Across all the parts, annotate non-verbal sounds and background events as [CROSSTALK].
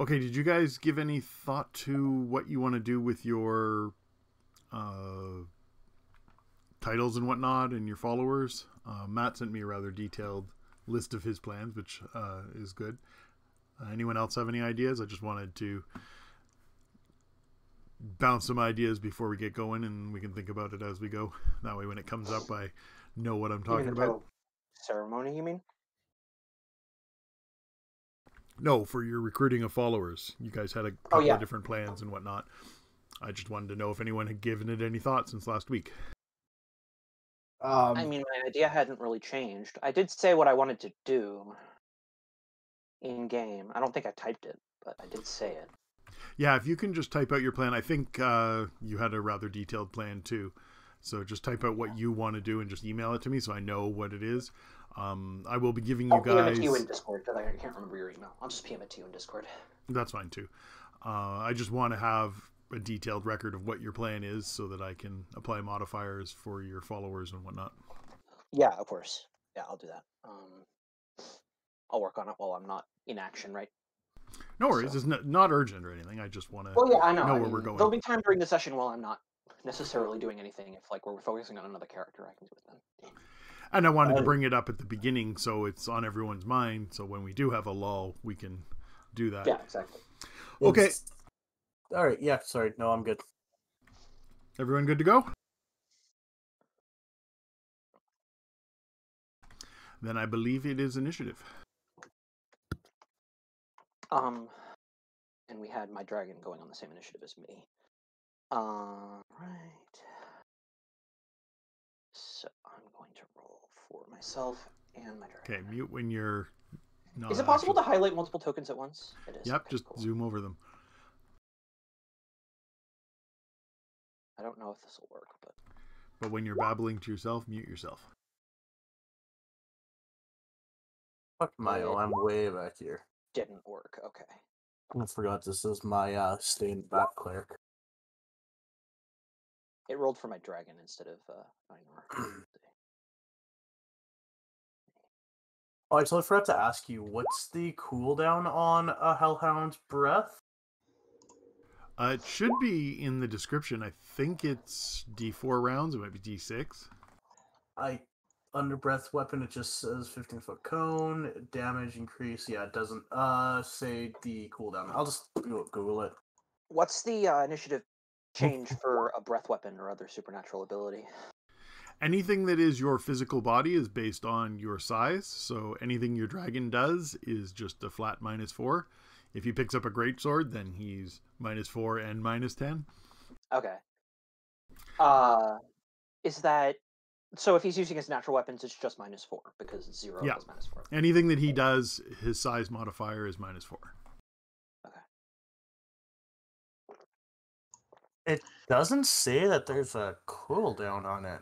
Okay, did you guys give any thought to what you want to do with your uh, titles and whatnot and your followers? Uh, Matt sent me a rather detailed list of his plans, which uh, is good. Uh, anyone else have any ideas? I just wanted to bounce some ideas before we get going, and we can think about it as we go. That way, when it comes up, I know what I'm talking about. Ceremony, you mean? No, for your recruiting of followers. You guys had a couple oh, yeah. of different plans and whatnot. I just wanted to know if anyone had given it any thought since last week. Um, I mean, my idea hadn't really changed. I did say what I wanted to do in game. I don't think I typed it, but I did say it. Yeah, if you can just type out your plan, I think uh, you had a rather detailed plan too. So just type out what you want to do and just email it to me so I know what it is. Um, I will be giving you I'll guys. PM it to you in Discord. I can't remember your email. I'll just PM it to you in Discord. That's fine too. Uh, I just want to have a detailed record of what your plan is so that I can apply modifiers for your followers and whatnot. Yeah, of course. Yeah, I'll do that. Um, I'll work on it while I'm not in action, right? No worries. So. It's not, not urgent or anything. I just want to well, yeah, I know. know I where mean, we're going. There'll be time during the session while I'm not necessarily doing anything. If like we're focusing on another character, I can do it then. And I wanted to bring it up at the beginning so it's on everyone's mind. So when we do have a lull, we can do that. Yeah, exactly. Okay. It's... All right. Yeah. Sorry. No, I'm good. Everyone good to go? Then I believe it is initiative. Um, and we had my dragon going on the same initiative as me. Uh, right. So I'm going to roll for myself and my dragon. Okay, mute when you're. Not is it possible actually... to highlight multiple tokens at once? It is. Yep, okay, just cool. zoom over them. I don't know if this will work, but. But when you're babbling to yourself, mute yourself. Fuck Mile, I'm way back here. Didn't work. Okay. I forgot this is my uh stained bat cleric. It rolled for my dragon instead of uh [CLEARS THROAT] Oh, I totally forgot to ask you, what's the cooldown on a Hellhound's breath? Uh, it should be in the description. I think it's D4 rounds. It might be D6. I under breath weapon. It just says 15 foot cone damage increase. Yeah, it doesn't uh say the cooldown. I'll just Google it. What's the uh, initiative change for a breath weapon or other supernatural ability? Anything that is your physical body is based on your size. So anything your dragon does is just a flat minus four. If he picks up a great sword, then he's minus four and minus ten. Okay. Uh, is that so? If he's using his natural weapons, it's just minus four because zero yeah. minus four. Anything that he does, his size modifier is minus four. Okay. It doesn't say that there's a cooldown on it.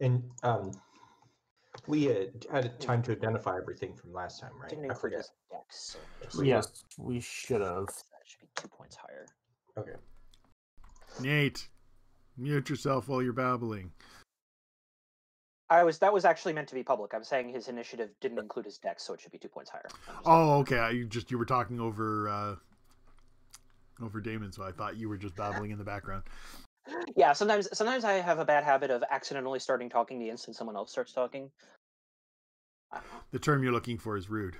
And um, we had had time to identify everything from last time, right? Didn't include his dex. So yes, we should have. That should be two points higher. Okay. Nate, mute yourself while you're babbling. I was that was actually meant to be public. I'm saying his initiative didn't include his dex, so it should be two points higher. Oh, okay. You just you were talking over uh, over Damon, so I thought you were just babbling in the background. Yeah, sometimes sometimes I have a bad habit of accidentally starting talking the instant someone else starts talking. The term you're looking for is rude.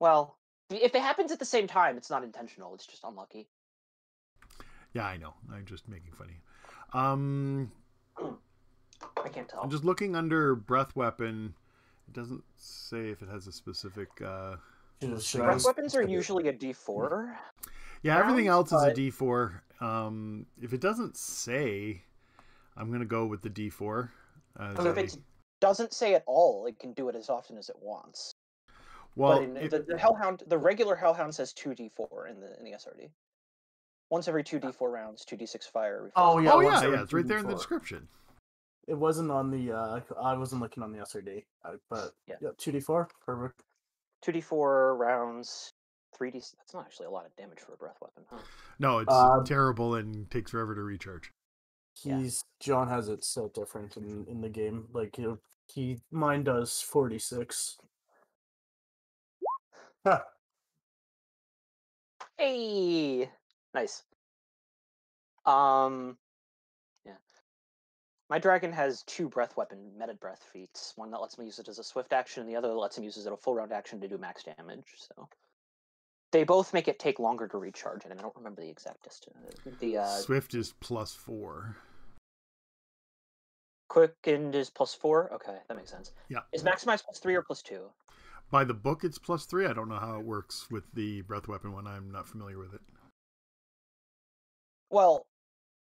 Well, if it happens at the same time, it's not intentional. It's just unlucky. Yeah, I know. I'm just making fun of you. Um, I can't tell. I'm just looking under breath weapon. It doesn't say if it has a specific. Uh, breath weapons are usually a D4. Yeah, everything else is a D4. Um, if it doesn't say, I'm gonna go with the D4. So if it doesn't say at all, it can do it as often as it wants. Well, in, it... the, the, Hellhound, the regular Hellhound says two D4 in the in the SRD. Once every two D4 rounds, two D6 fire. Oh yeah, oh yeah, yeah. It's right there in the description. It wasn't on the. uh I wasn't looking on the SRD, uh, but yeah, two D4, perfect. Two D4 rounds, 3d that's not actually a lot of damage for a breath weapon huh no it's uh, terrible and takes forever to recharge he's yeah. john has it so different in in the game like he, he mine does 46 hey, nice. Um, yeah. My dragon has two breath weapon meta breath feats. One that lets me use it as a swift action, and the other lets him use it as a full round action to do max damage. So they both make it take longer to recharge, and I don't remember the exact distance. The uh, swift is plus four. Quickened is plus four. Okay, that makes sense. Yeah. Is maximized plus three or plus two? By the book, it's plus three. I don't know how it works with the breath weapon one. I'm not familiar with it. Well,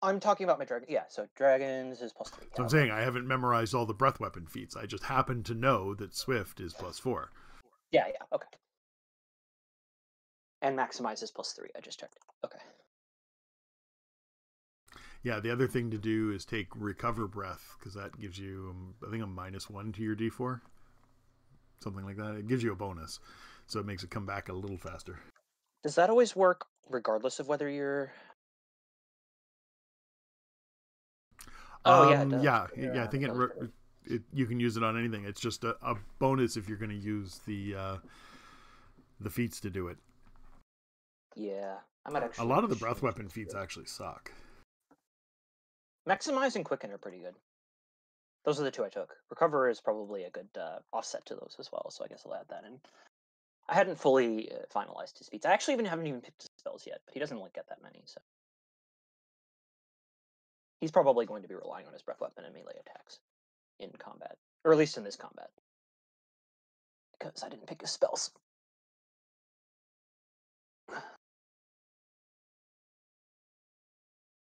I'm talking about my dragon. Yeah, so dragons is plus three. So I'm saying I haven't memorized all the breath weapon feats. I just happen to know that Swift is plus four. Yeah, yeah, okay. And maximize is plus three. I just checked. Okay. Yeah, the other thing to do is take recover breath because that gives you, um, I think, a minus one to your d4, something like that. It gives you a bonus, so it makes it come back a little faster. Does that always work regardless of whether you're Oh yeah, um, yeah, yeah, yeah. I think it, it, you can use it on anything. It's just a, a bonus if you're going to use the uh, the feats to do it. Yeah, I might actually. A lot of the breath weapon feats actually suck. Maximize and quicken are pretty good. Those are the two I took. Recover is probably a good uh, offset to those as well, so I guess I'll add that in. I hadn't fully uh, finalized his feats. I actually even haven't even picked his spells yet, but he doesn't like get that many, so he's probably going to be relying on his breath weapon and melee attacks in combat, or at least in this combat, because I didn't pick his spells.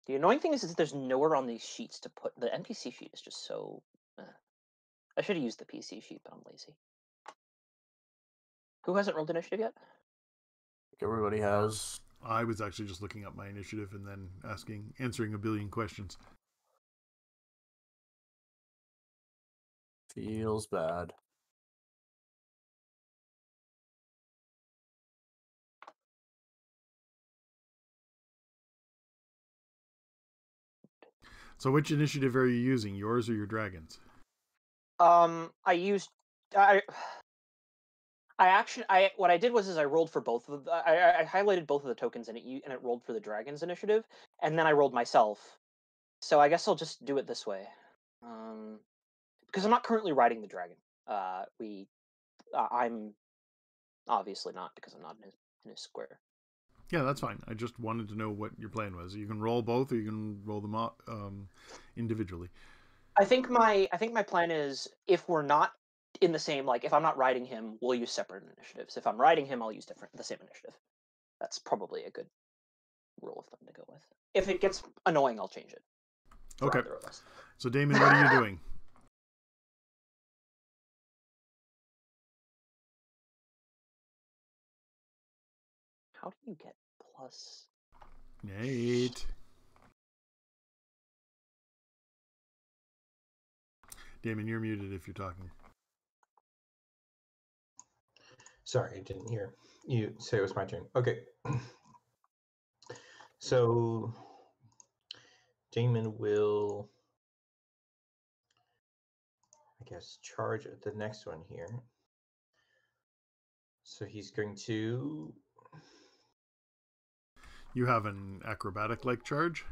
The annoying thing is, is that there's nowhere on these sheets to put the NPC sheet is just so. Uh, I should have used the PC sheet, but I'm lazy. Who hasn't rolled initiative yet? Everybody has. I was actually just looking up my initiative and then asking, answering a billion questions. Feels bad. So, which initiative are you using, yours or your dragons? Um, I used I I actually, I what I did was is I rolled for both of the, I, I highlighted both of the tokens and it and it rolled for the dragons initiative, and then I rolled myself. So I guess I'll just do it this way, um, because I'm not currently riding the dragon. Uh, we, uh, I'm obviously not because I'm not in his, in his square. Yeah, that's fine. I just wanted to know what your plan was. You can roll both, or you can roll them up um, individually. I think my I think my plan is if we're not in the same like if I'm not riding him, we'll use separate initiatives. If I'm riding him, I'll use different the same initiative. That's probably a good rule of thumb to go with. If it gets annoying, I'll change it. Okay. So Damon, what are you doing? [LAUGHS] How do you get plus? Nate. Damon, you're muted if you're talking. Sorry, I didn't hear you say it was my turn. Okay. [CLEARS THROAT] so Damon will, I guess, charge at the next one here. So he's going to. You have an acrobatic like charge?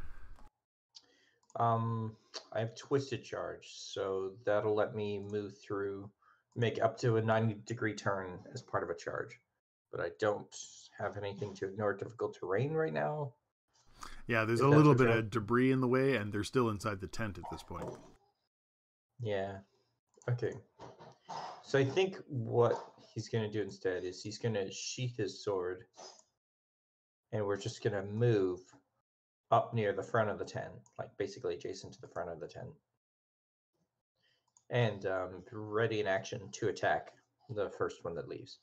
Um, I have twisted charge, so that'll let me move through make up to a 90 degree turn as part of a charge. But I don't have anything to ignore difficult terrain right now. Yeah, there's a little bit of debris in the way, and they're still inside the tent at this point. Yeah. Okay. So I think what he's going to do instead is he's going to sheath his sword, and we're just going to move up near the front of the tent, like basically adjacent to the front of the tent and um, ready in action to attack the first one that leaves.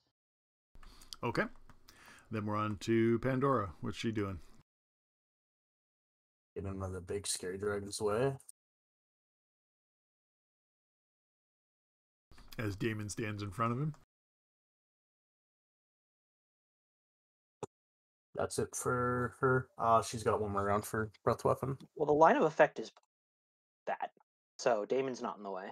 Okay. Then we're on to Pandora. What's she doing? Getting him of the big scary dragon's way. As Damon stands in front of him. that's it for her. Uh, she's got one more round for breath weapon. Well, the line of effect is that, so Damon's not in the way.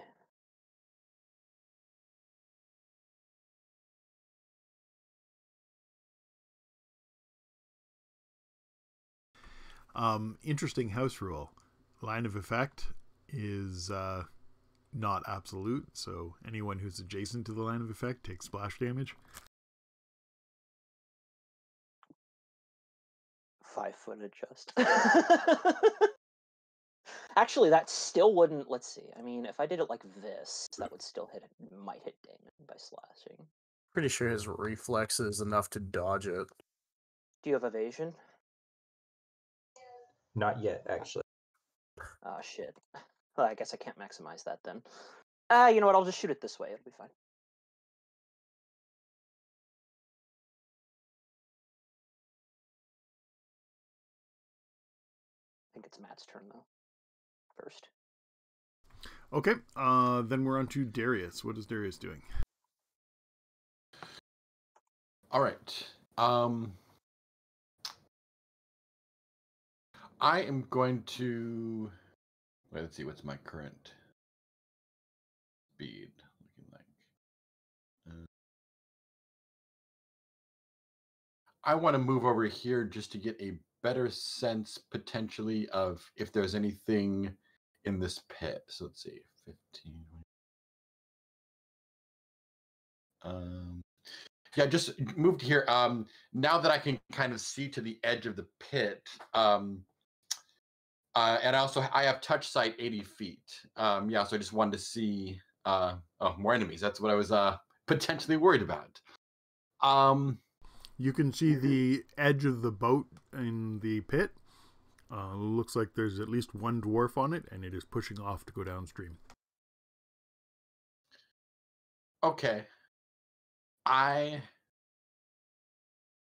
Um, interesting house rule. Line of effect is uh, not absolute, so anyone who's adjacent to the line of effect takes splash damage. Five foot adjust. [LAUGHS] Actually, that still wouldn't. Let's see. I mean, if I did it like this, that would still hit. It might hit Damon by slashing. Pretty sure his reflex is enough to dodge it. Do you have evasion? Not yet, actually. Oh shit. [LAUGHS] Well, I guess I can't maximize that then. Ah, uh, you know what? I'll just shoot it this way. It'll be fine. It's Matt's turn though. First. Okay, uh, then we're on to Darius. What is Darius doing? All right. Um, I am going to wait. Let's see. What's my current speed looking like? Uh, I want to move over here just to get a better sense potentially of if there's anything in this pit. So let's see, fifteen. Um, yeah, just moved here. Um, now that I can kind of see to the edge of the pit, um, uh, and also I have touch sight 80 feet. Um, yeah, so I just wanted to see uh, oh, more enemies. That's what I was uh, potentially worried about. Um, you can see the edge of the boat in the pit. Uh, looks like there's at least one dwarf on it, and it is pushing off to go downstream. Okay. I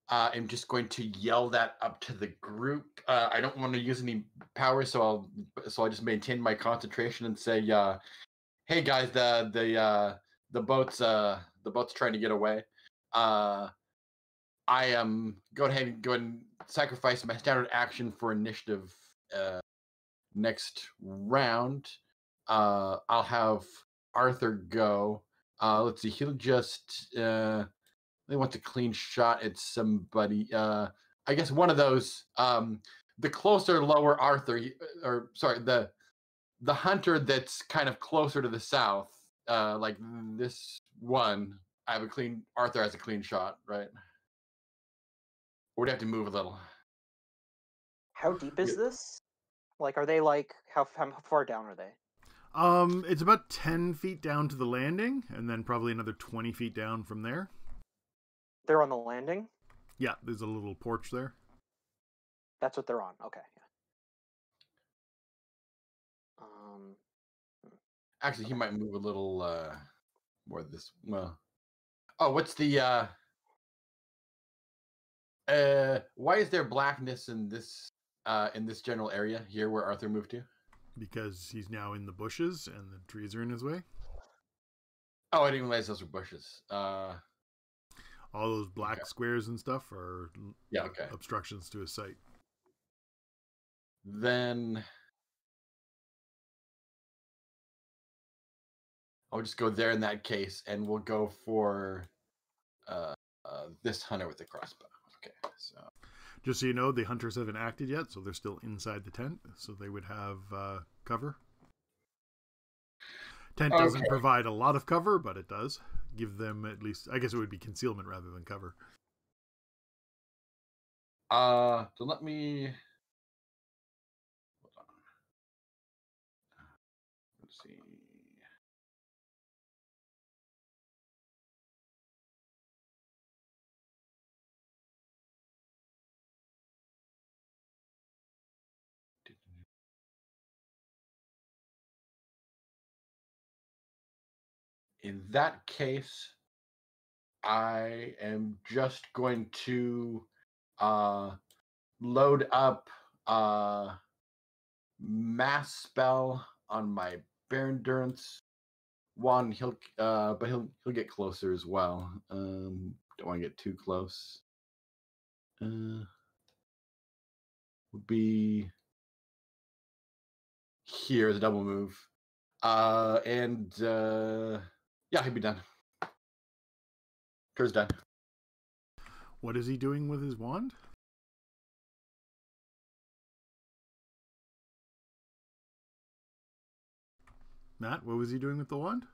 uh, am just going to yell that up to the group. Uh, I don't want to use any power, so I'll so I just maintain my concentration and say, uh, "Hey guys, the the uh, the boat's uh, the boat's trying to get away. Uh, I am go ahead and go and sacrifice my standard action for initiative uh, next round. Uh, I'll have Arthur go. Uh, let's see. He'll just uh, he wants a clean shot at somebody. Uh, I guess one of those. Um, the closer, lower Arthur, uh, or sorry, the the hunter that's kind of closer to the south, uh, like this one. I have a clean. Arthur has a clean shot, right? We'd have to move a little. How deep is this? Like, are they like how how far down are they? Um, it's about ten feet down to the landing, and then probably another twenty feet down from there. They're on the landing. Yeah, there's a little porch there. That's what they're on. Okay. Yeah. Um. Hmm. Actually, he might move a little uh more this. Well, oh, what's the uh? Uh, why is there blackness in this uh in this general area here where Arthur moved to? Because he's now in the bushes and the trees are in his way. Oh, I didn't realize those were bushes. Uh, all those black okay. squares and stuff are yeah okay obstructions to his sight. Then I'll just go there in that case, and we'll go for uh, uh, this hunter with the crossbow. Okay, so just so you know, the hunters haven't acted yet, so they're still inside the tent, so they would have uh, cover. Tent doesn't provide a lot of cover, but it does give them at least. I guess it would be concealment rather than cover. Uh, so let me. In that case, I am just going to uh, load up uh, mass spell on my bear endurance one. He'll uh, but he'll he'll get closer as well. Um, don't want to get too close. Uh, would be here as a double move. Uh, and uh, yeah, he'd be done. Ker's done. What is he doing with his wand? Matt, what was he doing with the wand?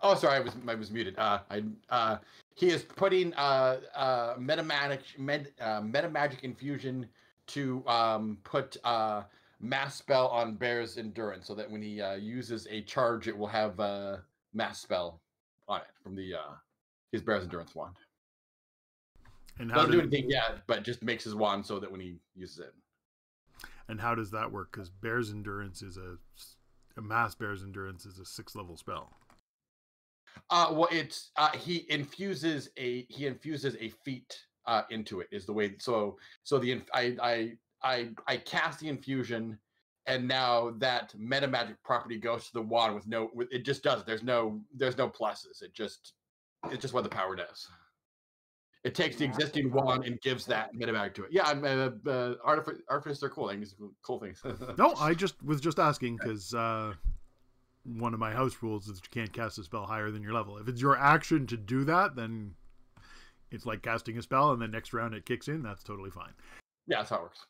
Oh, sorry, I was I was muted. Uh, I uh, he is putting uh, uh, metamagic med, uh, metamagic infusion to um, put uh, mass spell on Bear's endurance, so that when he uh, uses a charge, it will have uh, mass spell on it from the uh, his Bear's endurance wand. And how doesn't do anything yet, but just makes his wand so that when he uses it. And how does that work? Because Bear's endurance is a, a mass Bear's endurance is a six level spell. Uh, well, it's uh, he infuses a he infuses a feat uh, into it is the way. So so the I I I I cast the infusion, and now that meta magic property goes to the wand with no. With, it just does. There's no there's no pluses. It just it's just what the power does. It takes the existing wand and gives that meta magic to it. Yeah, I'm uh, uh, artific- artificers are cool. Things cool things. [LAUGHS] no, I just was just asking because uh, one of my house rules is you can't cast a spell higher than your level. If it's your action to do that, then it's like casting a spell, and then next round it kicks in. That's totally fine. Yeah, that's how it works.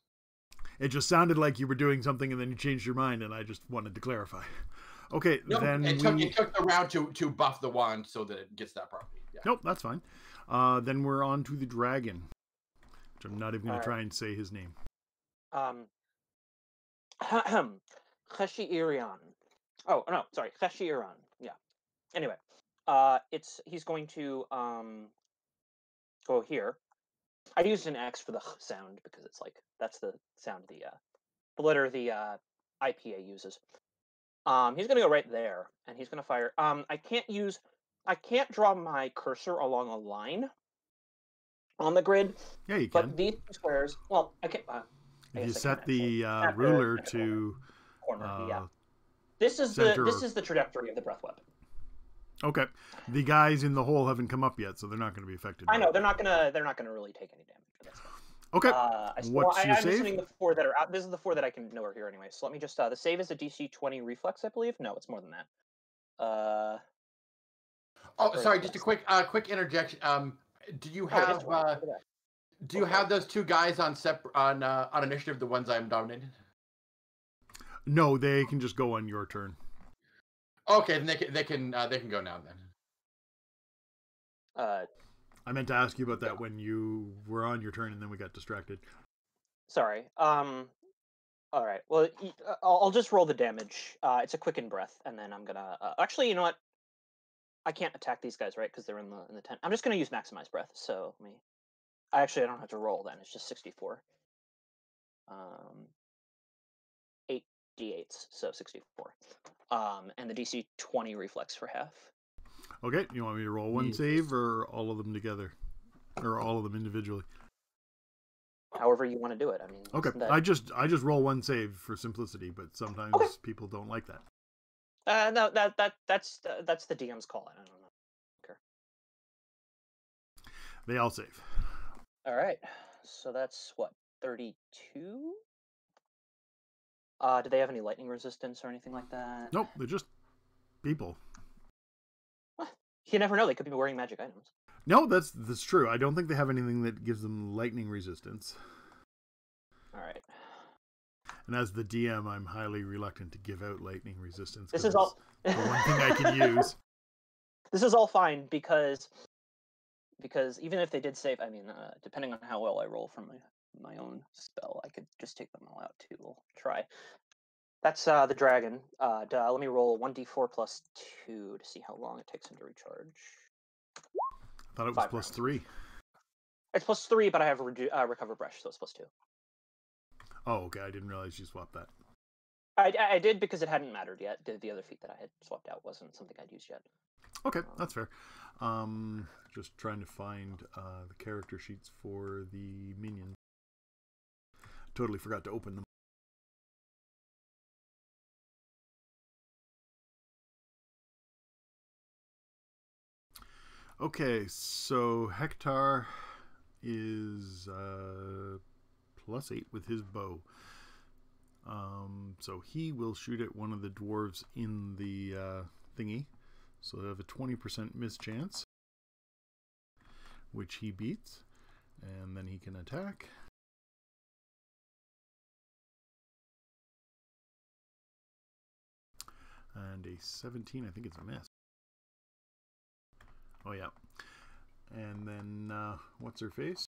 It just sounded like you were doing something, and then you changed your mind, and I just wanted to clarify. Okay, no, then it took, we... it took the round to to buff the wand so that it gets that property. Yeah. Nope, that's fine. Uh, then we're on to the dragon, which I'm not even going to try and say his name. Um, [CLEARS THROAT] Heshi Irion. Oh no, sorry, Heshi Iran. Yeah. Anyway, uh, it's he's going to um go here. I used an X for the sound because it's like that's the sound the uh, the letter the uh, IPA uses. Um, he's gonna go right there, and he's gonna fire. Um, I can't use, I can't draw my cursor along a line on the grid. Yeah, you can. But these squares, well, I can't. Uh, I you set the uh, ruler to corner, yeah. Uh, this is the this is the trajectory of the breath weapon. Okay, the guys in the hole haven't come up yet, so they're not going to be affected. I know they're not gonna they're not gonna really take any damage. Okay. Uh, I, What's well, I, your I'm save? assuming the four that are out. This is the four that I can know are here anyway. So let me just. Uh, the save is a DC 20 reflex, I believe. No, it's more than that. Uh. Oh, sorry. Just a quick, uh, quick interjection. Um, do you oh, have, oh, uh, do you okay. have those two guys on sep on uh, on initiative? The ones I'm dominated. No, they can just go on your turn. Okay, then they can they can uh, they can go now then. Uh, I meant to ask you about that when you were on your turn and then we got distracted. Sorry. Um. All right. Well, uh, I'll, I'll just roll the damage. Uh, it's a quicken breath, and then I'm gonna. Uh, actually, you know what? I can't attack these guys, right? Because they're in the in the tent. I'm just gonna use maximize breath. So let me. Actually, I don't have to roll then. It's just 64. Um. Eight d8s, so 64. Um, and the DC 20 reflex for half. Okay, you want me to roll one save or all of them together, or all of them individually? However you want to do it. I mean, okay. That... I just I just roll one save for simplicity, but sometimes okay. people don't like that. Uh, no, that that that's uh, that's the DM's call. I don't know. Okay. They all save. All right. So that's what thirty-two. Uh, do they have any lightning resistance or anything like that? Nope, they're just people. You never know; they could be wearing magic items. No, that's that's true. I don't think they have anything that gives them lightning resistance. All right. And as the DM, I'm highly reluctant to give out lightning resistance. This is all the one thing I can use. [LAUGHS] This is all fine because because even if they did save, I mean, uh, depending on how well I roll from my my own spell, I could just take them all out too. We'll try. That's uh, the dragon. Uh, duh, let me roll 1d4 plus 2 to see how long it takes him to recharge. I thought it was plus 3. It's plus 3, but I have re- uh, recover breath, so it's plus 2. Oh, okay. I didn't realize you swapped that. I, I did because it hadn't mattered yet. The, the other feat that I had swapped out wasn't something I'd used yet. Okay, that's fair. Um, just trying to find uh, the character sheets for the minions. Totally forgot to open them. Okay, so Hector is uh, plus eight with his bow. Um, so he will shoot at one of the dwarves in the uh, thingy. So they have a 20% miss chance, which he beats. And then he can attack. And a 17, I think it's a miss. Oh, yeah. And then, uh, what's her face?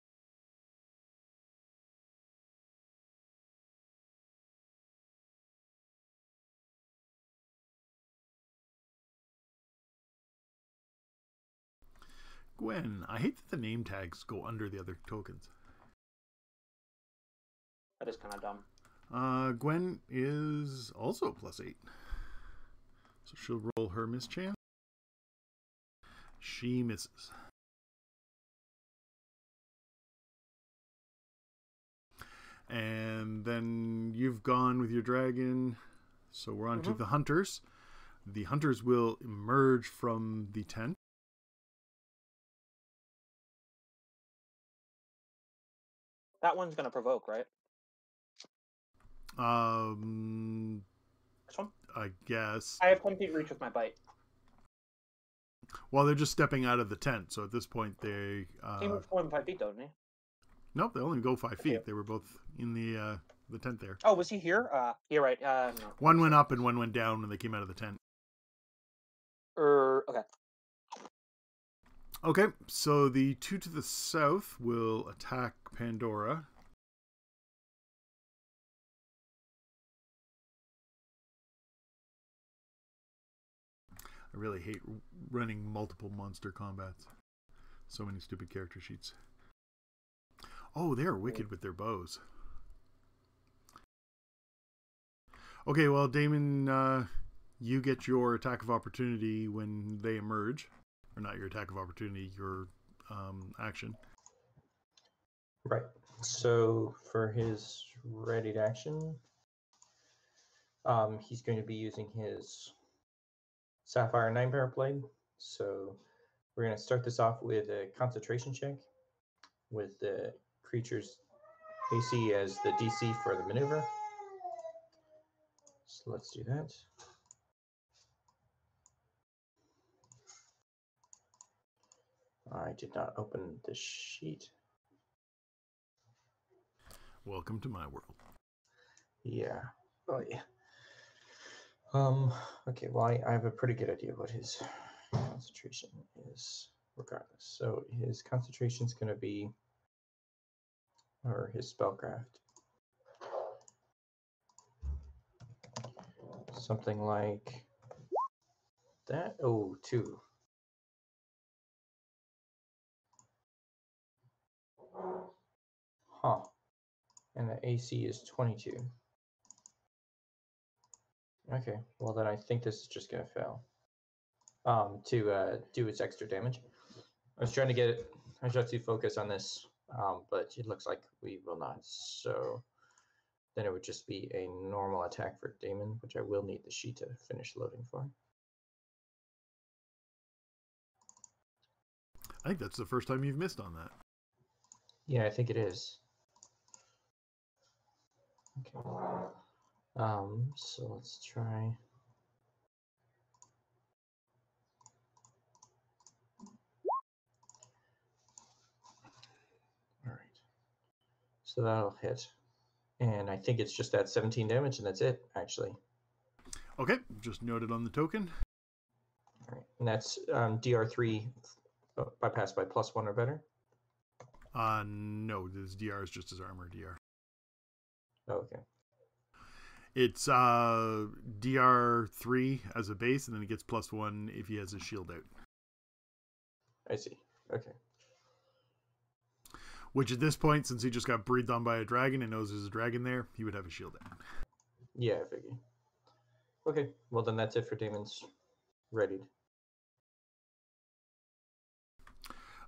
Gwen. I hate that the name tags go under the other tokens. That is kind of dumb. Uh, Gwen is also plus eight. So she'll roll her miss chance. She misses. And then you've gone with your dragon. So we're on mm-hmm. to the hunters. The hunters will emerge from the tent. That one's going to provoke, right? Um? I guess. I have 10 feet reach with my bite. Well, they're just stepping out of the tent, so at this point they. Uh, he moves more than five feet, doesn't he? Nope, they only go five okay. feet. They were both in the uh, the tent there. Oh, was he here? Uh, you're right. Uh, no. One went up and one went down when they came out of the tent. Er, okay. Okay, so the two to the south will attack Pandora. I really hate running multiple monster combats. So many stupid character sheets. Oh, they're wicked with their bows. Okay, well, Damon, uh, you get your attack of opportunity when they emerge. Or not your attack of opportunity, your um, action. Right. So for his ready to action, um, he's going to be using his Sapphire Nightmare Blade. So we're going to start this off with a concentration check with the creature's AC as the DC for the maneuver. So let's do that. I did not open the sheet. Welcome to my world. Yeah. Oh yeah. Um, okay, well, I, I have a pretty good idea what his concentration is regardless. So his concentration is going to be, or his spellcraft, something like that. Oh, two. Huh. And the AC is 22. Okay, well then I think this is just gonna fail. Um, to uh, do its extra damage. I was trying to get it, I tried to focus on this, um, but it looks like we will not. So then it would just be a normal attack for Damon, which I will need the sheet to finish loading for. I think that's the first time you've missed on that. Yeah, I think it is. Okay. Um, so let's try. All right. So that'll hit. And I think it's just that 17 damage, and that's it, actually. Okay, just noted on the token. All right, and that's um, DR3 uh, bypass by plus one or better? Uh, no, this DR is just his armor DR. Oh, okay. It's uh, DR3 as a base, and then it gets plus one if he has his shield out. I see. Okay. Which at this point, since he just got breathed on by a dragon and knows there's a dragon there, he would have a shield out. Yeah, I figure. Okay, well then that's it for Damon's readied.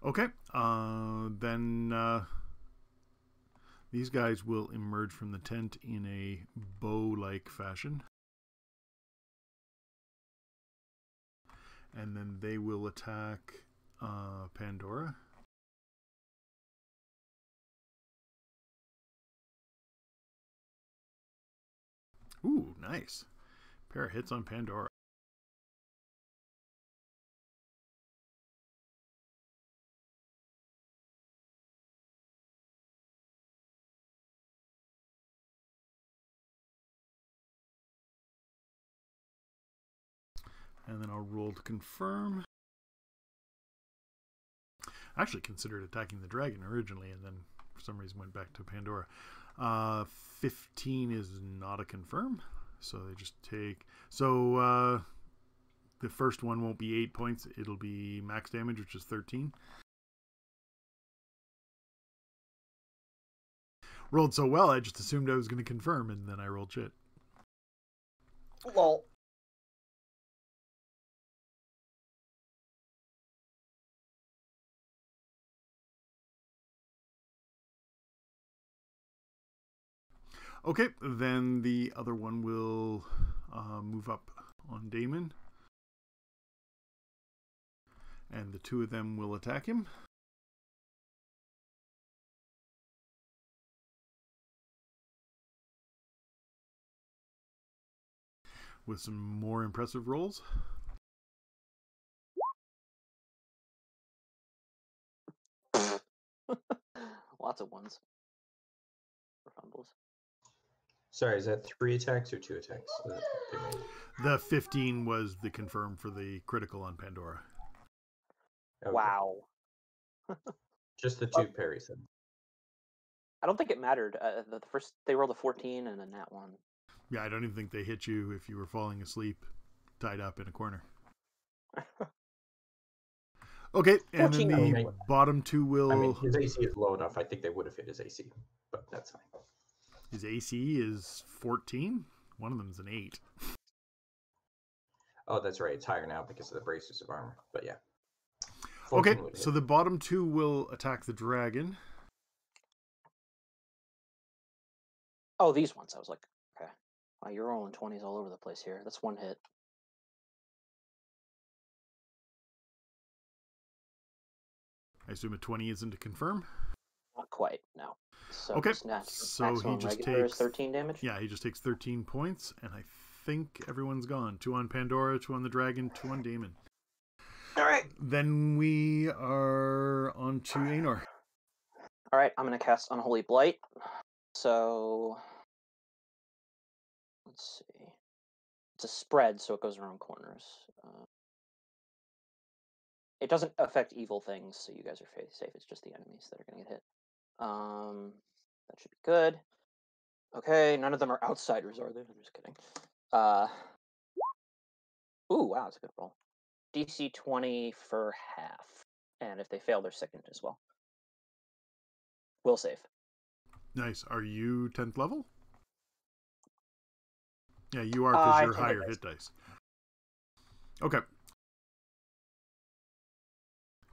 Okay, uh, then uh, these guys will emerge from the tent in a bow-like fashion. And then they will attack uh, Pandora. Ooh, nice. Pair of hits on Pandora. And then I'll roll to confirm. I actually considered attacking the dragon originally, and then for some reason went back to Pandora. Uh, 15 is not a confirm, so they just take. So uh, the first one won't be 8 points, it'll be max damage, which is 13. Rolled so well, I just assumed I was going to confirm, and then I rolled shit. Lol. Okay, then the other one will uh, move up on Damon. And the two of them will attack him. With some more impressive rolls. [LAUGHS] Lots of ones. For fumbles. Sorry, is that three attacks or two attacks? The 15 was the confirm for the critical on Pandora. Okay. Wow. Just the [LAUGHS] two parries then. I don't think it mattered. Uh, the first they rolled a 14 and then that one. Yeah, I don't even think they hit you if you were falling asleep, tied up in a corner. [LAUGHS] okay, and then the I bottom two will. I mean, his AC is low enough. I think they would have hit his AC, but that's fine. His AC is 14. One of them is an 8. Oh, that's right. It's higher now because of the braces of armor. But yeah. Okay, so the bottom two will attack the dragon. Oh, these ones. I was like, okay. Wow, you're rolling 20s all over the place here. That's one hit. I assume a 20 isn't to confirm? Not quite, no. So okay, so he just takes 13 damage. Yeah, he just takes 13 points, and I think everyone's gone. Two on Pandora, two on the dragon, two on Damon. All right. Then we are on to Anor. All right, I'm going to cast Unholy Blight. So let's see. It's a spread, so it goes around corners. Uh, it doesn't affect evil things, so you guys are safe. It's just the enemies that are going to get hit. Um, that should be good. Okay, none of them are outsiders, are they? I'm just kidding. Uh, ooh, wow, that's a good roll. DC 20 for half. And if they fail, they're sickened as well. Will save. Nice. Are you 10th level? Yeah, you are because uh, you're higher hit dice. Okay.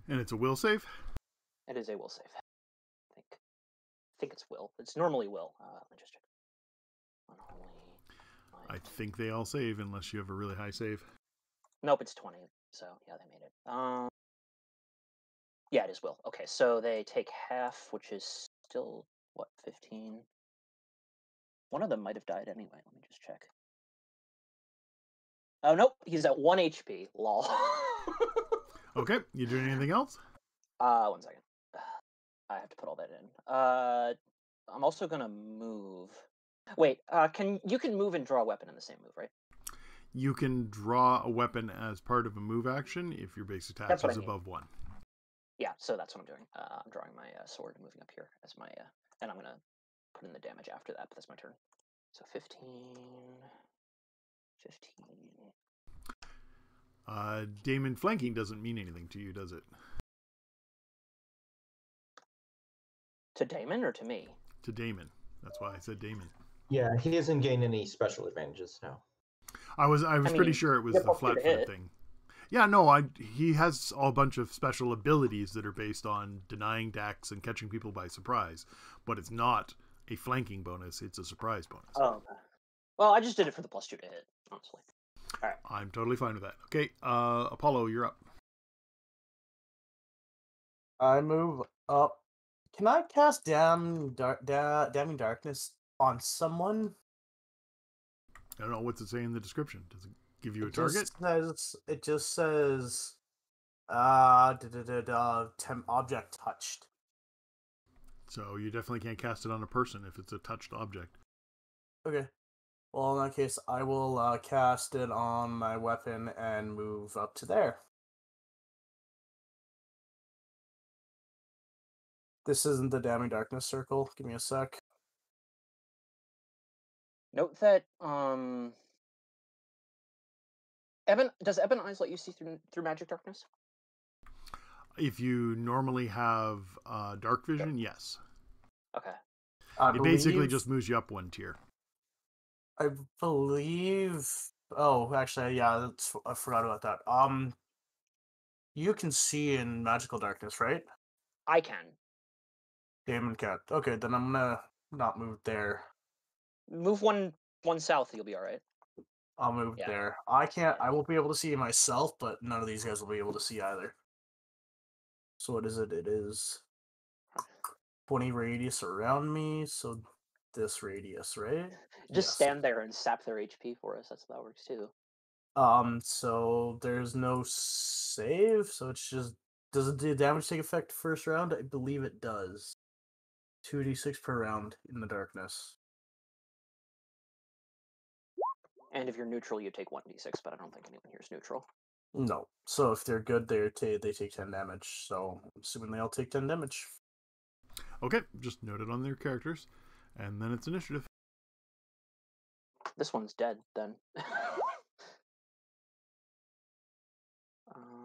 And it's a will save? It is a will save think it's will. It's normally will. Uh, let me just check. Unholy. I think they all save unless you have a really high save. Nope, it's twenty. So yeah, they made it. Um. Yeah, it is will. Okay, so they take half, which is still what fifteen. One of them might have died anyway. Let me just check. Oh nope, he's at one HP. Lol. okay, you doing anything else? [LAUGHS] Uh, one second. I have to put all that in. Uh, I'm also gonna move. Wait, uh, can you can move and draw a weapon in the same move, right? You can draw a weapon as part of a move action if your base attack is I mean. above one. Yeah, so that's what I'm doing. Uh, I'm drawing my uh, sword and moving up here as my, uh, and I'm gonna put in the damage after that. But that's my turn. So 15, 15. Uh, Damon flanking doesn't mean anything to you, does it? To Damon or to me? To Damon. That's why I said Damon. Yeah, he hasn't gained any special advantages now. I was I was I pretty mean, sure it was the flat foot thing. Yeah, no, I he has a bunch of special abilities that are based on denying dex and catching people by surprise, but it's not a flanking bonus; it's a surprise bonus. Oh. Well, I just did it for the plus two to hit, honestly. All right. I'm totally fine with that. Okay, uh, Apollo, you're up. I move up can I cast damn dark da, damning darkness on someone? I don't know what's it say in the description. Does it give you a it target? Just says, it just says uh da, da, da, da, tem- object touched. So you definitely can't cast it on a person if it's a touched object. Okay. Well, in that case, I will uh, cast it on my weapon and move up to there. This isn't the damning darkness circle. Give me a sec. Note that um Ebon does Ebon Eyes let you see through through magic darkness? If you normally have uh, dark vision, yes. Okay. I it basically just moves you up one tier. I believe. Oh, actually, yeah, that's, I forgot about that. Um, you can see in magical darkness, right? I can. Damon cat. Okay, then I'm gonna not move there. Move one one south, you'll be alright. I'll move Yeah. there. I can't. I won't be able to see myself, but none of these guys will be able to see either. So what is it? It is twenty radius around me. So this radius, right? Just Yes. stand there and sap their HP for us. That's how that works too. Um. So there's no save. So it's just does it do damage take effect first round? I believe it does. Two d six per round in the darkness. And if you're neutral, you take one d six, but I don't think anyone here is neutral. No. So if they're good, they ta- they take ten damage. So I'm assuming they all take ten damage. Okay, just note it on their characters, and then it's initiative. This one's dead then. [LAUGHS]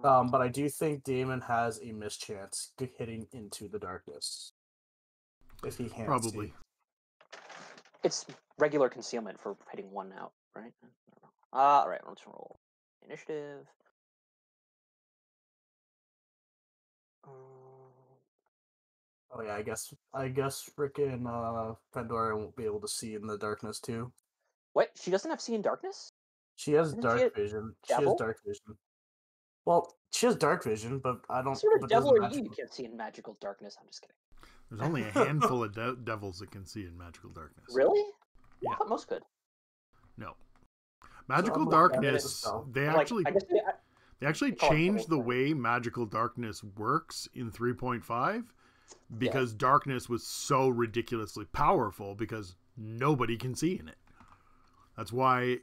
Um, but I do think Damon has a miss chance g- hitting into the darkness. If he can't Probably. see. It's regular concealment for hitting one out, right? I. Uh, all right, let's roll initiative. Um, Oh yeah, I guess I guess frickin' uh Pandora won't be able to see in the darkness too. what? She doesn't have see in darkness? She has Isn't dark a vision. She has dark vision. Well, she has dark vision, but I don't. What sort of devil are you? You can't see in magical darkness. I'm just kidding. There's only a handful of de- devils that can see in magical darkness. Really? Yeah. I thought most could. No. Magical I'm looking at it darkness. They Like, actually they, I- they actually changed the way magical darkness works in 3.5 because darkness was so ridiculously powerful because nobody can see in it. That's why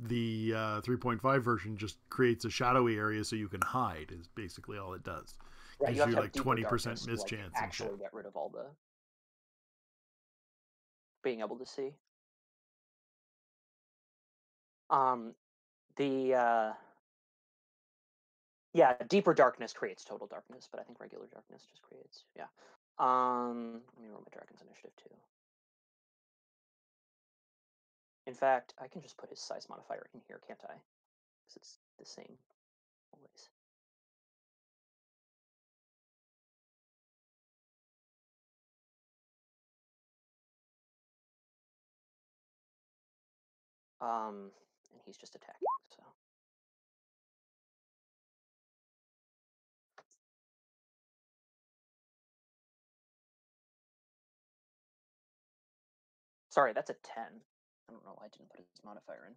the uh, 3.5 version just creates a shadowy area so you can hide. Is basically all it does. Right, you have you, to like, 20% darkness to, like, miss chance and actually get rid of all the being able to see. Um, the uh, yeah, deeper darkness creates total darkness, but I think regular darkness just creates yeah. Um, let me roll my dragon's initiative too. In fact, I can just put his size modifier in here, can't I? Because it's the same always. Um, and he's just attacking, so. Sorry, that's a 10. I don't know why I didn't put his modifier in.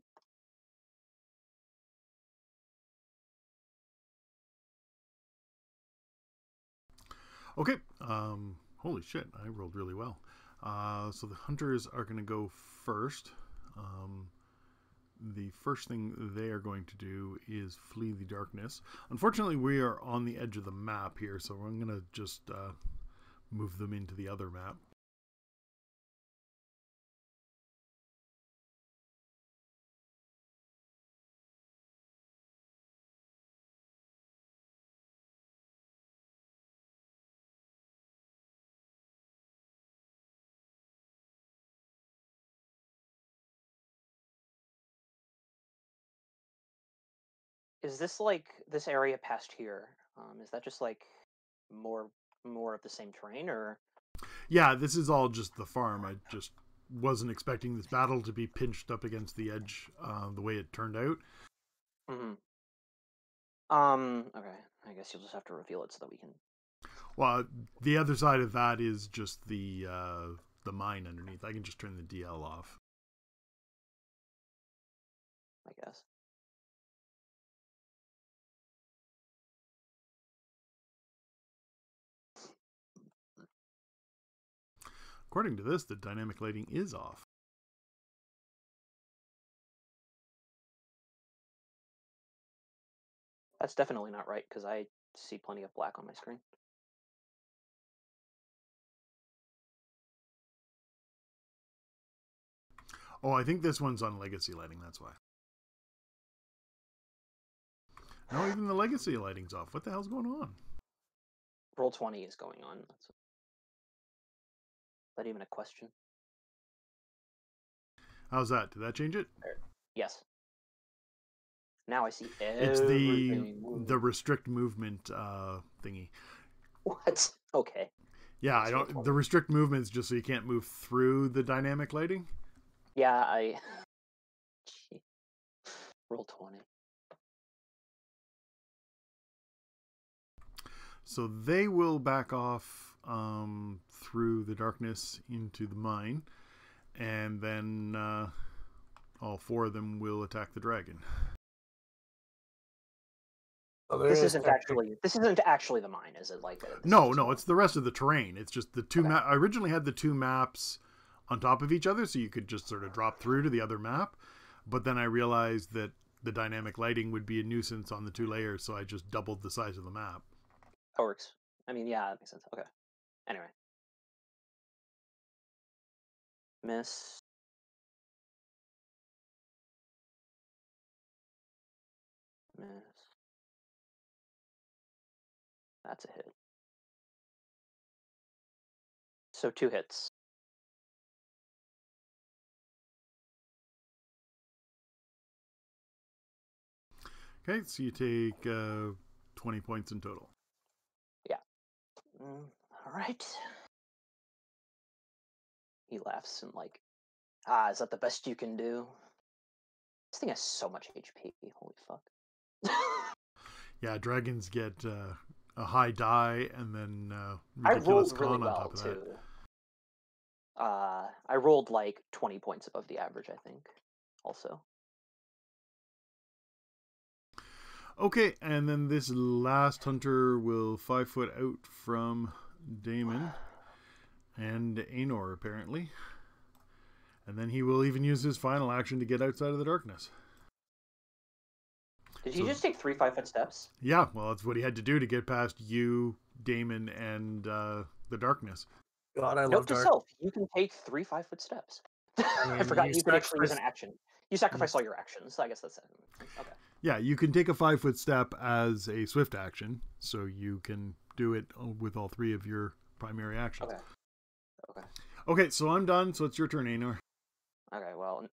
Okay. Um, holy shit, I rolled really well. Uh, so the hunters are going to go first. Um, the first thing they are going to do is flee the darkness. Unfortunately, we are on the edge of the map here, so I'm going to just uh, move them into the other map. Is this like this area past here? Um, is that just like more more of the same terrain, or Yeah, this is all just the farm. I just wasn't expecting this battle to be pinched up against the edge uh, the way it turned out. hmm Um. Okay. I guess you'll just have to reveal it so that we can. Well, the other side of that is just the uh, the mine underneath. I can just turn the DL off. I guess. According to this, the dynamic lighting is off. That's definitely not right because I see plenty of black on my screen. Oh, I think this one's on legacy lighting, that's why. No, even the legacy lighting's off. What the hell's going on? Roll 20 is going on. That's that even a question? How's that? Did that change it? Yes. Now I see It's the the restrict movement uh, thingy. What? Okay. Yeah, I don't. The restrict movement is just so you can't move through the dynamic lighting. Yeah, I. Gee. Roll twenty. So they will back off um, through the darkness into the mine, and then uh, all four of them will attack the dragon. Oh, this isn't actually this isn't actually the mine, is it? Like no, no, it's the rest of the terrain. It's just the two. Okay. Ma- I originally had the two maps on top of each other, so you could just sort of drop through to the other map. But then I realized that the dynamic lighting would be a nuisance on the two layers, so I just doubled the size of the map. That works. I mean, yeah, that makes sense. Okay. Anyway. Miss. Miss. That's a hit. So two hits. Okay, so you take uh, 20 points in total. Mm, all right. He laughs and like, ah, is that the best you can do? This thing has so much HP. Holy fuck. [LAUGHS] yeah, dragons get uh, a high die and then uh, I rolled really well too. Uh, I rolled like twenty points above the average, I think. Also. Okay, and then this last hunter will five foot out from Damon and Anor, apparently. And then he will even use his final action to get outside of the darkness. Did so, he just take three five foot steps? Yeah, well, that's what he had to do to get past you, Damon, and uh, the darkness. God, I Note love to dark. self: you can take three five foot steps. [LAUGHS] I, mean, I forgot you, you could actually use an action. You sacrifice all your actions. So I guess that's it. Okay. Yeah, you can take a five foot step as a swift action, so you can do it with all three of your primary actions. Okay. Okay. Okay, so I'm done. So it's your turn, Anor. Okay. Well,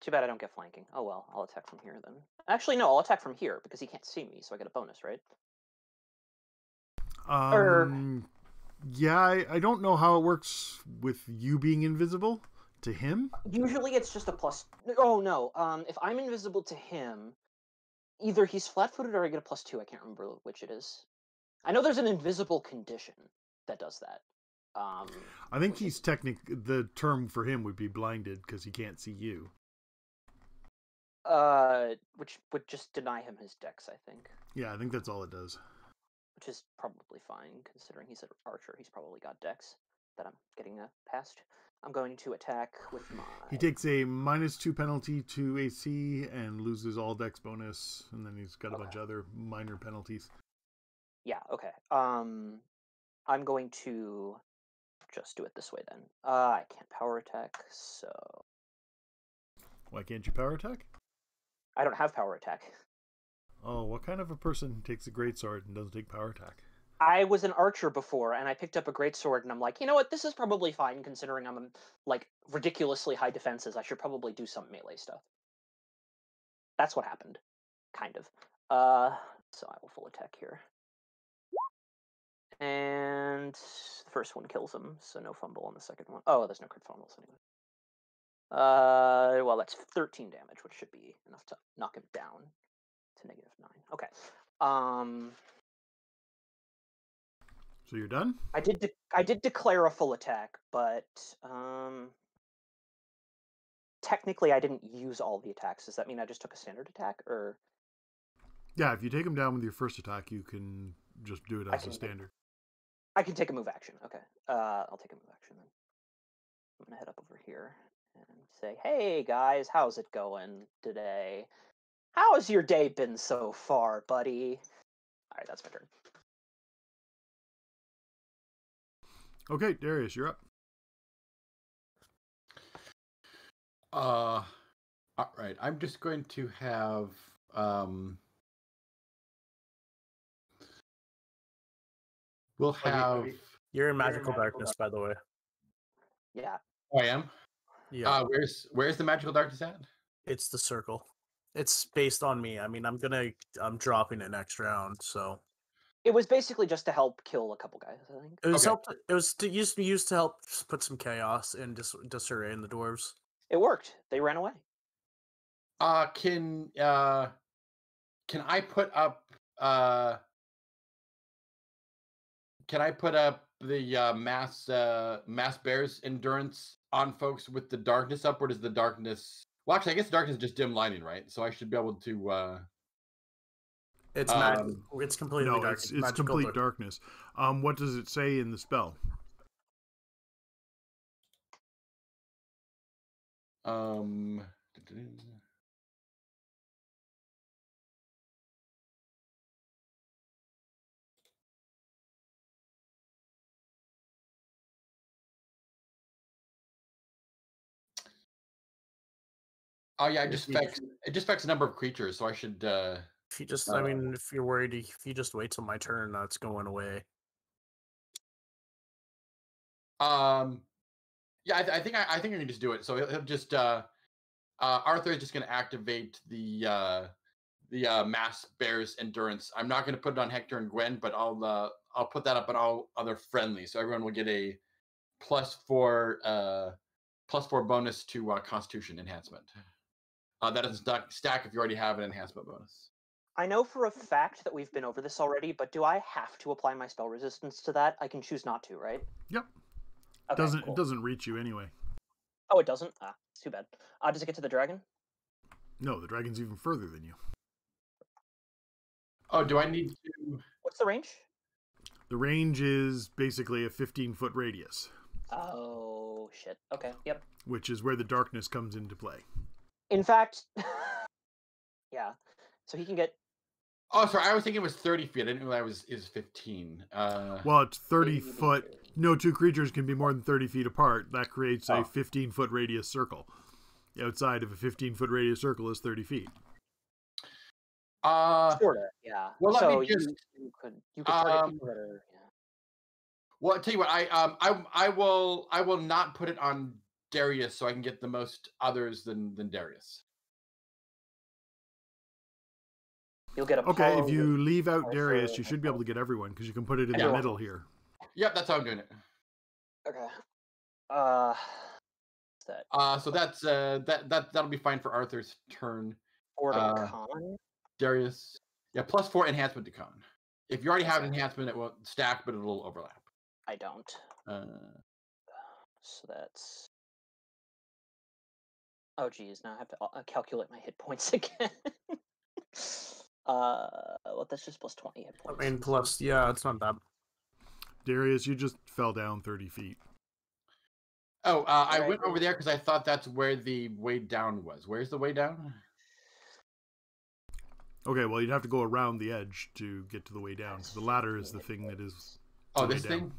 too bad I don't get flanking. Oh well, I'll attack from here then. Actually, no, I'll attack from here because he can't see me, so I get a bonus, right? Um. Or... Yeah, I, I don't know how it works with you being invisible to him. Usually, it's just a plus. Oh no. Um, if I'm invisible to him, either he's flat-footed or I get a plus two. I can't remember which it is. I know there's an invisible condition that does that. Um, I think he's technic. The term for him would be blinded because he can't see you. Uh, which would just deny him his dex, I think. Yeah, I think that's all it does. Which is probably fine considering he's an archer. He's probably got dex that I'm getting uh, past. I'm going to attack with my. He takes a minus two penalty to AC and loses all dex bonus, and then he's got a okay. bunch of other minor penalties. Yeah. Okay. Um, I'm going to just do it this way then. Uh, I can't power attack, so. Why can't you power attack? I don't have power attack. Oh, what kind of a person takes a great sword and doesn't take power attack? I was an archer before, and I picked up a great sword, and I'm like, you know what? This is probably fine considering I'm like ridiculously high defenses. I should probably do some melee stuff. That's what happened, kind of. Uh, so I will full attack here, and the first one kills him, so no fumble on the second one. Oh, there's no crit fumbles anyway. Uh, well, that's 13 damage, which should be enough to knock him down to negative nine. Okay. Um, so you're done. I did. De- I did declare a full attack, but um, technically, I didn't use all the attacks. Does that mean I just took a standard attack, or? Yeah, if you take him down with your first attack, you can just do it as a standard. I can take a move action. Okay, uh, I'll take a move action then. I'm gonna head up over here and say, "Hey guys, how's it going today?" How's your day been so far, buddy? All right, that's my turn. Okay, Darius, you're up. Uh, all right. I'm just going to have um. We'll have. You're in magical darkness, by the way. Yeah. Oh, I am. Yeah, Uh, where's where's the magical darkness at? it's the circle. It's based on me. I mean, I'm gonna, I'm dropping it next round, so It was basically just to help kill a couple guys, I think. it was Okay. helped. It was to used used to help s- put some chaos and dis- disarray in the dwarves. It worked. They ran away. Uh, can uh, can I put up uh, can I put up the uh, mass uh mass bears endurance on folks with the darkness up, or does the darkness? Well, actually, I guess darkness is just dim lighting, right? So I should be able to. uh It's mag- Um, It's completely no, dark. it's it's complete dark- darkness. Um, what does it say in the spell? Um. Oh yeah, it just affects it just affects a number of creatures, so I should uh If you just, I Uh, mean, if you're worried, if you just wait till my turn, that's going away. um yeah, I, th- I think I, I think I can just do it. So he'll, he'll just uh uh Arthur is just gonna activate the uh the uh mass bears endurance. I'm not gonna put it on Hector and Gwen, but I'll uh I'll put that up on all other friendly, so everyone will get a plus four uh plus four bonus to uh, Constitution enhancement. Uh, that doesn't stack, stack if you already have an enhancement bonus. I know for a fact that we've been over this already, but do I have to apply my spell resistance to that? I can choose not to, right? Yep. Okay, doesn't cool. it doesn't reach you anyway? Oh, it doesn't. Ah, it's too bad. Uh, does it get to the dragon? No, the dragon's even further than you. Oh, do I need to? What's the range? The range is basically a 15 foot radius, Oh shit. Okay. Yep. which is where the darkness comes into play. In fact, [LAUGHS] yeah. So he can get. Oh, sorry. I was thinking it was 30 feet. I didn't realize it was is 15. Uh, Well, it's 30 foot. later. No two creatures can be more than 30 feet apart. That creates Oh. a 15 foot radius circle. The outside of a 15 foot radius circle is 30 feet. uh, Sorta. Yeah. well, let so me you, just- you could you could target um, people that are. Yeah. well, I tell you what. I um, I I will I will not put it on Darius so I can get the most others than than Darius. You'll get a. Okay, if you leave out Darius, you should be able to get everyone because you can put it in the middle here. Yep, that's how I'm doing it. Okay. Uh. What's that? Uh, so that's uh that that that'll be fine for Arthur's turn. Four to uh, con. Darius, yeah, plus four enhancement to con. If you already have an enhancement, it won't stack, but it'll overlap. I don't. Uh, So that's. Oh geez, now I have to uh, calculate my hit points [LAUGHS] again. uh, well, that's just plus twenty hit points. I mean, plus, yeah, it's not that. Darius, you just fell down 30 feet. oh, uh, I Alright. went over there because I thought that's where the way down was. Where's the way down? Okay, well, you'd have to go around the edge to get to the way down. 'cause the ladder is the thing that is. Oh, the way this down. thing?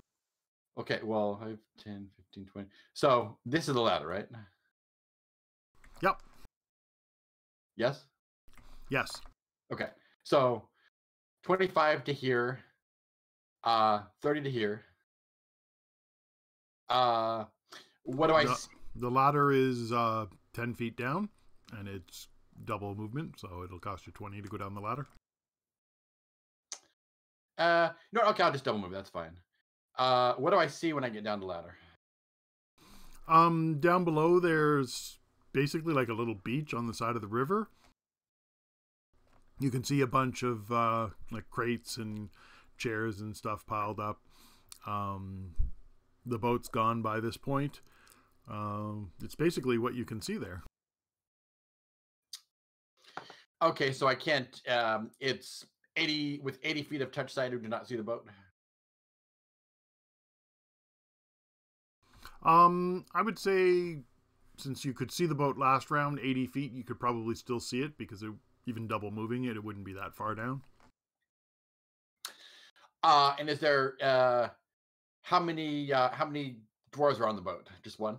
Okay, well, 5, 10, 15, 20. So this is the ladder, right? Yep. Yes? Yes. Okay. So 25 to here, uh, 30 to here. Uh, what do I No. s- The ladder is uh, 10 feet down, and it's double movement, so it'll cost you 20 to go down the ladder. Uh, no, okay, I'll just double move. That's fine. Uh, what do I see when I get down the ladder? Um, down below, there's basically like a little beach on the side of the river. You can see a bunch of uh, like crates and chairs and stuff piled up. Um, the boat's gone by this point. Um, it's basically what you can see there. Okay, so I can't. Um, it's 80 with 80 feet of touch side. Who do not see the boat. Um, I would say since you could see the boat last round, 80 feet, you could probably still see it because it even double moving it, it wouldn't be that far down. Uh, and is there uh, how many uh, how many dwarves are on the boat? Just one.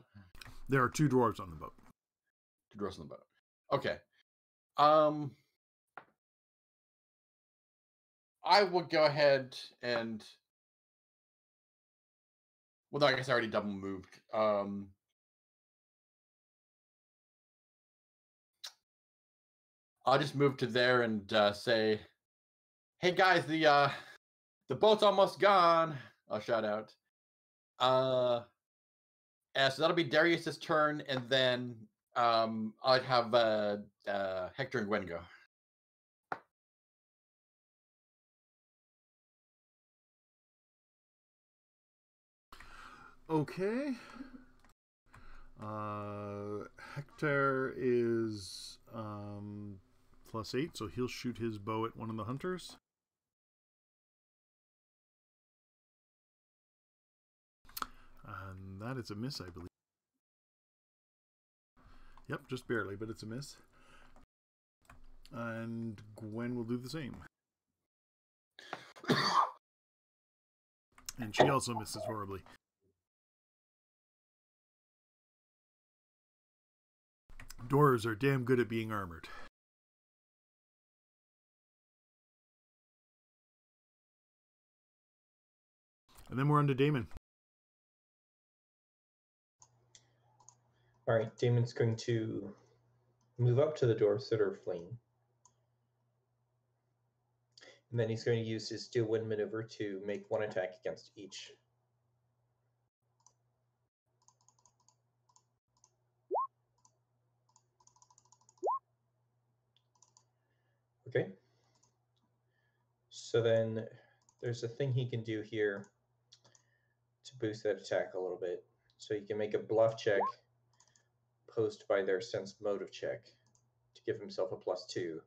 There are two dwarves on the boat. Two dwarves on the boat. Okay. Um, I will go ahead and. Well, no, I guess I already double moved. Um, I'll just move to there and uh, say, "Hey guys, the uh, the boat's almost gone." I'll shout out. Uh, so that'll be Darius's turn, and then um, I'd have uh, uh, Hector and Gwen go. Okay. Uh, Hector is um, plus eight, so he'll shoot his bow at one of the hunters. And that is a miss, I believe. Yep, just barely, but it's a miss. And Gwen will do the same. and she also misses horribly. Dwarves are damn good at being armored. And then we're on to Damon. All right, Damon's going to move up to the dwarfs that are fleeing. And then he's going to use his steel wind maneuver to make one attack against each. Okay. So then there's a thing he can do here boost that attack a little bit. So he can make a bluff check post by their sense motive check to give himself a plus two.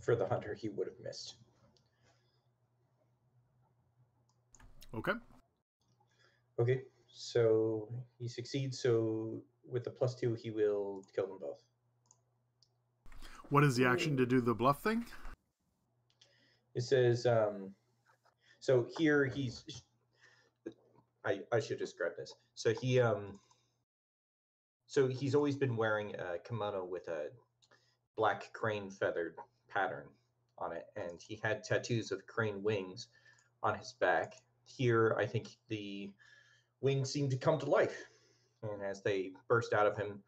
For the hunter, he would have missed. Okay. Okay, so he succeeds. So with the plus two, he will kill them both. What is the action to do the bluff thing? It says, um, so here he's. I I should describe this. So he um. So he's always been wearing a kimono with a black crane feathered pattern on it, and he had tattoos of crane wings on his back. Here, I think the wings seem to come to life, and as they burst out of him,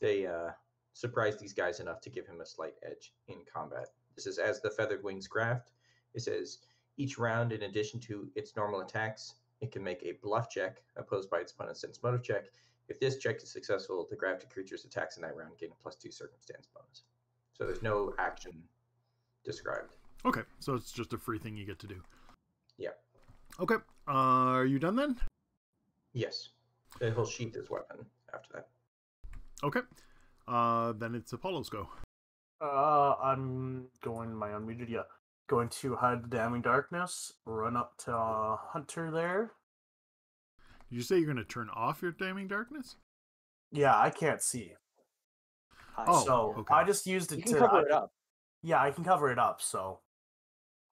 they uh, surprise these guys enough to give him a slight edge in combat. This is as the feathered wings graft. It says each round, in addition to its normal attacks, it can make a bluff check opposed by its opponent's sense motive check. If this check is successful, the grafted creature's attacks in that round gain a plus two circumstance bonus. So there's no action described. Okay, so it's just a free thing you get to do. Yeah. Okay, uh, are you done then? Yes. He'll sheath his weapon after that. Okay, uh, then it's Apollo's go. Uh, I'm going my unmuted. Yeah, going to hide the damning darkness. Run up to uh, Hunter there. Did you say you're going to turn off your damning darkness? Yeah, I can't see. Oh, so okay. I just used it You to cover I- it up. Yeah, I can cover it up. So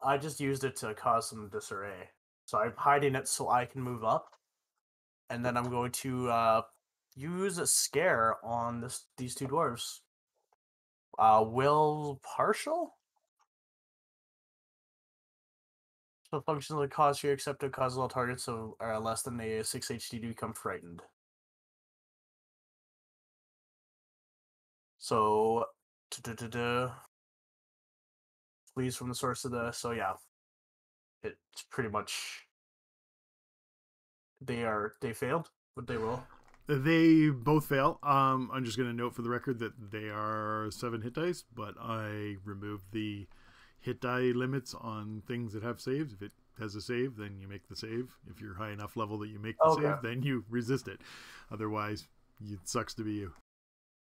I just used it to cause some disarray. So I'm hiding it so I can move up, and then I'm going to uh, use a scare on this these two dwarves. Uh, will partial. So functions that cause fear except to cause all targets of uh, less than a six HD to become frightened. So, flees from the source of the. So yeah, it's pretty much. They are they failed, but they will. They both fail. Um, I'm just going to note for the record that they are seven hit dice, but I removed the hit die limits on things that have saves. If it has a save, then you make the save. If you're high enough level that you make the Okay. save, then you resist it. Otherwise, it sucks to be you.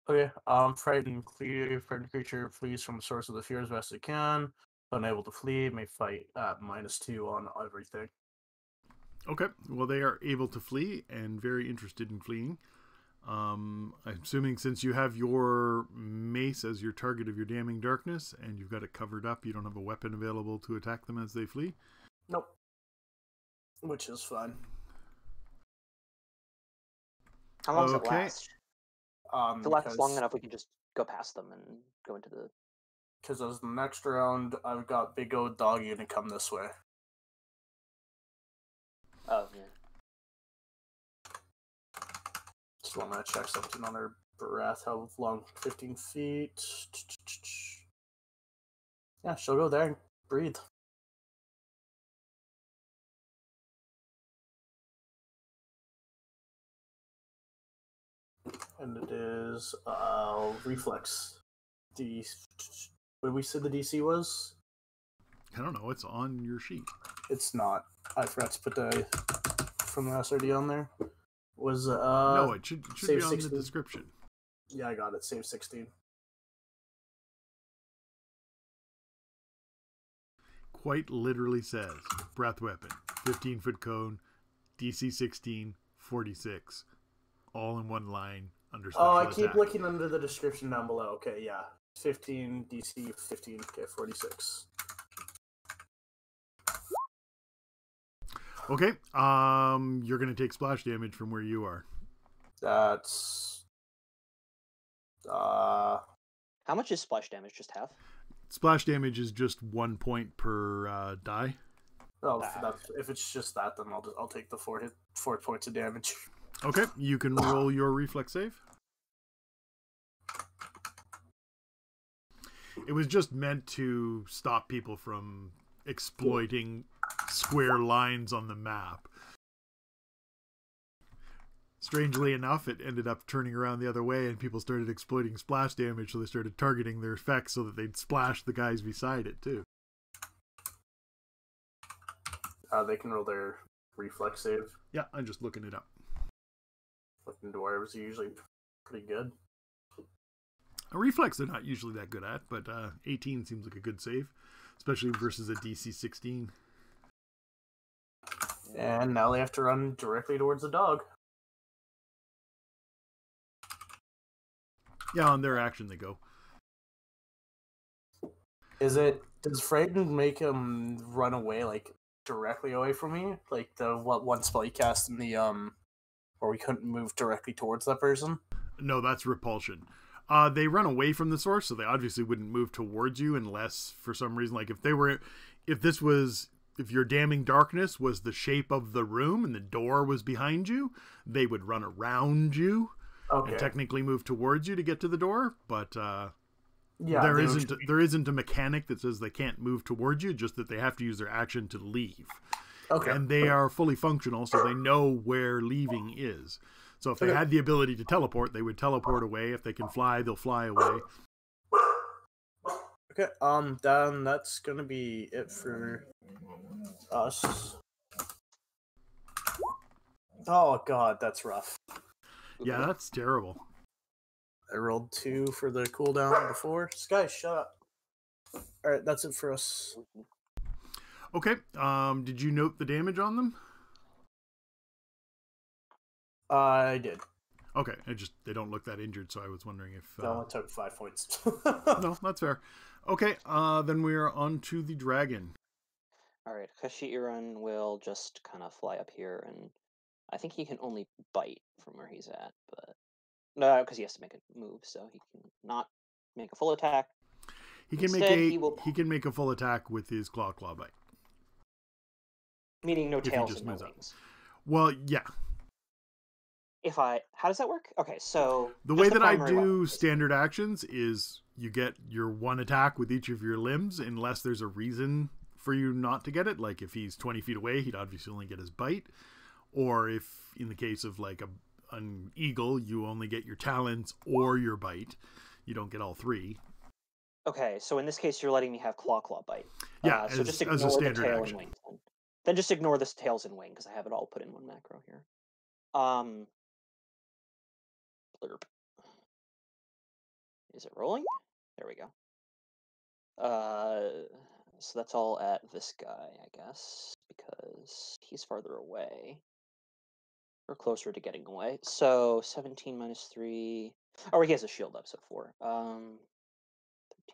Okay, um, frightened, clear, frightened creature flees from the source of the fear as best it can. Unable to flee, may fight at minus two on everything. Okay. Well, they are able to flee and very interested in fleeing. Um, I'm assuming since you have your mace as your target of your damning darkness and you've got it covered up, you don't have a weapon available to attack them as they flee. Nope. Which is fine. How long does it last? Um, If it lasts long enough, we can just go past them and go into the. Because as the next round, I've got Big O Doggy to come this way. Oh, yeah. Just want to check something on her breath. How long? 15 feet. Yeah, she'll go there and breathe. And it is uh, reflex. What did we say the DC was? I don't know. It's on your sheet. It's not. I forgot to put the from the SRD on there. Was uh no, it should, it should save be on 16. the description. yeah, I got it. Save sixteen. Quite literally says breath weapon, 15 foot cone, DC 16, 46. All in one line under Oh, I keep attack. looking under the description down below. Okay, yeah. 15 DC 15 okay 46. Okay. Um, you're going to take splash damage from where you are. That's uh How much is splash damage? Just half? Splash damage is just one point per uh, die. oh if, Ah. that's, if it's just that then I'll just I'll take the four hit four points of damage. Okay, you can roll your reflex save. It was just meant to stop people from exploiting square lines on the map. Strangely enough, it ended up turning around the other way, and people started exploiting splash damage, so they started targeting their effects so that they'd splash the guys beside it too. Uh, they can roll their reflex save. Yeah, I'm just looking it up. Fucking dwarves are usually pretty good. A reflex they're not usually that good at, but uh, 18 seems like a good save, especially versus a DC 16. And now they have to run directly towards the dog. Yeah, on their action they go. Is it does frightened make him run away like directly away from me? Like the what one spell he cast in the um where we couldn't move directly towards that person? No, that's repulsion. Uh, they run away from the source, so they obviously wouldn't move towards you unless, for some reason, like if they were, if this was, if your damning darkness was the shape of the room and the door was behind you, they would run around you Okay. and technically move towards you to get to the door. But uh, yeah, there would isn't there isn't a mechanic that says they can't move towards you, just that they have to use their action to leave. Okay. and they are fully functional, so they know where leaving is. So if they had the ability to teleport, they would teleport away. If they can fly, they'll fly away. Okay, um, then that's gonna be it for us. Oh god, that's rough. Yeah, that's terrible. I rolled two for the cooldown before. Sky, shut up. Alright, that's it for us. Okay. Um, did you note the damage on them? I did. Okay, I just they don't look that injured, so I was wondering if. That Uh, only took five points. [LAUGHS] no, that's fair. Okay, uh, then we are on to the dragon. All right, Kashi'irun will just kind of fly up here, and I think he can only bite from where he's at, but no, because he has to make a move, so he can not make a full attack. He can make a he will- he can make a full attack with his claw claw bite. Meaning no If he tails just and no moves up. Well, yeah. If I, how does that work? Okay, so The way that I do standard actions is you get your one attack with each of your limbs, unless there's a reason for you not to get it. Like if he's 20 feet away, he'd obviously only get his bite. Or if, in the case of like a an eagle, you only get your talons or your bite. You don't get all three. Okay, so in this case, you're letting me have claw claw bite. Yeah, Uh, so as, just as ignore a the standard tail action. and wing. Then. then just ignore this tails and wing because I have it all put in one macro here. Um, blurb. Is it rolling? There we go. Uh, so that's all at this guy, I guess, because he's farther away. Or closer to getting away. So 17 minus 3. Oh, he has a shield up, so 4. Um, 13.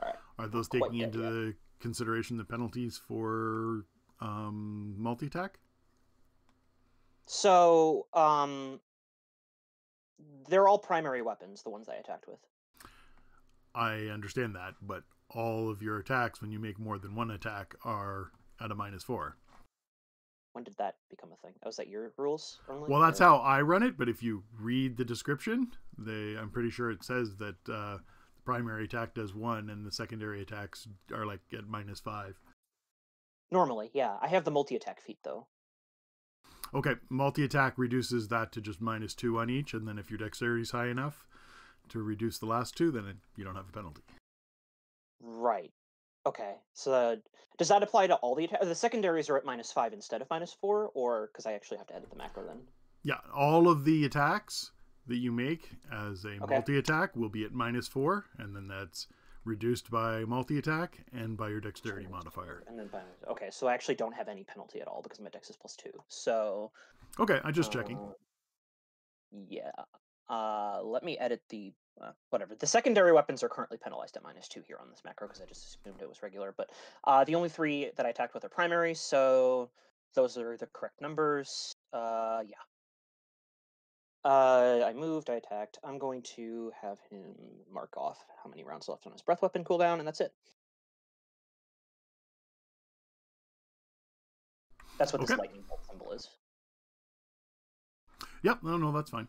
All right. Are those taking into the consideration the penalties for um, multi attack? So, um, they're all primary weapons, the ones I attacked with. I understand that, but all of your attacks, when you make more than one attack, are at a minus four. When did that become a thing? Oh, was that your rules? Only? Well, that's or? how I run it. But if you read the description, they I'm pretty sure it says that uh, primary attack does one, and the secondary attacks are like at minus five. Normally, yeah. I have the multi attack feat though. Okay, multi attack reduces that to just minus two on each, and then if your dexterity is high enough to reduce the last two, then it, you don't have a penalty. Right. Okay. So uh, does that apply to all the attacks? The secondaries are at minus five instead of minus four, or because I actually have to edit the macro then? Yeah, all of the attacks that you make as a okay. multi attack will be at minus four, and then that's reduced by multi attack and by your dexterity modifier. And then by, okay, so I actually don't have any penalty at all because my dex is plus two. So okay, I'm just uh, checking. Yeah. Uh, let me edit the uh, whatever. The secondary weapons are currently penalized at minus two here on this macro because I just assumed it was regular. But uh, the only three that I attacked with are primary, so those are the correct numbers. Uh, yeah. Uh, I moved, I attacked. I'm going to have him mark off how many rounds left on his breath weapon cooldown, and that's it. That's what okay. this lightning bolt symbol is. Yep, no, no, that's fine.